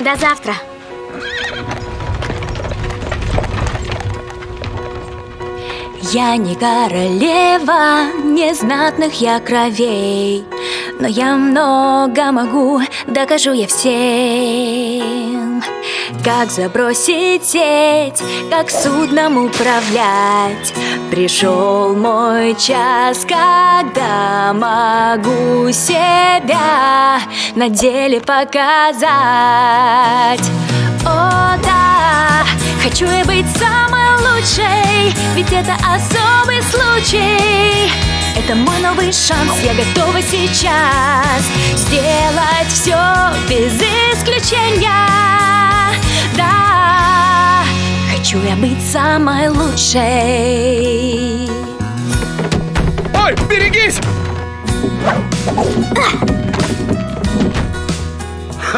До завтра. Я не королева, не знатных я кровей Но я много могу, докажу я всем. Как забросить сеть, как судном управлять? Пришел мой час, когда могу себя на деле показать. О да, хочу я быть самой лучшей Ведь это особый случай Это мой новый шанс Я готова сейчас Сделать все без исключения Да, хочу я быть самой лучшей Ой, берегись!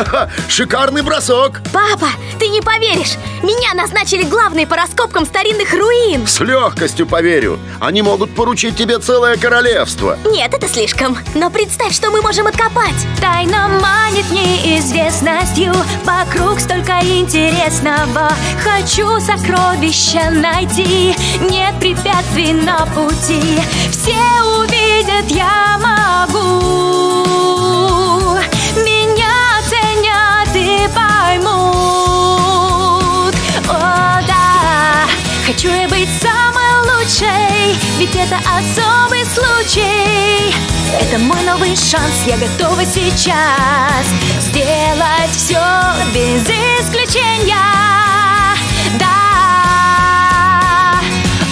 Ха-ха, шикарный бросок! Папа, ты не поверишь! Меня назначили главной по раскопкам старинных руин! С легкостью поверю. Они могут поручить тебе целое королевство. Нет, это слишком. Но представь, что мы можем откопать. Тайна манит неизвестностью Вокруг столько интересного Хочу сокровища найти Нет препятствий на пути Все увидят, я могу быть самой лучшей Ведь это особый случай. Это мой новый шанс, я готова сейчас Сделать все без исключения. Да,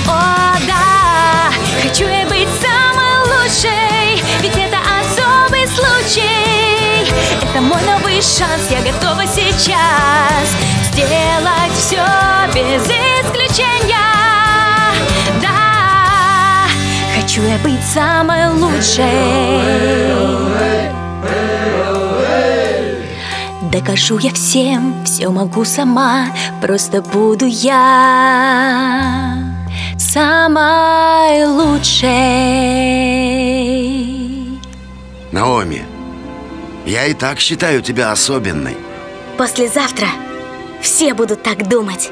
о, да Хочу я быть самой лучшей Ведь это особый случай. Это мой новый шанс, я готова сейчас Сделать все без исключения хочу я быть самой лучшей Докажу я всем, все могу сама Просто буду я самой лучшей Наоми, я и так считаю тебя особенной. Послезавтра все будут так думать.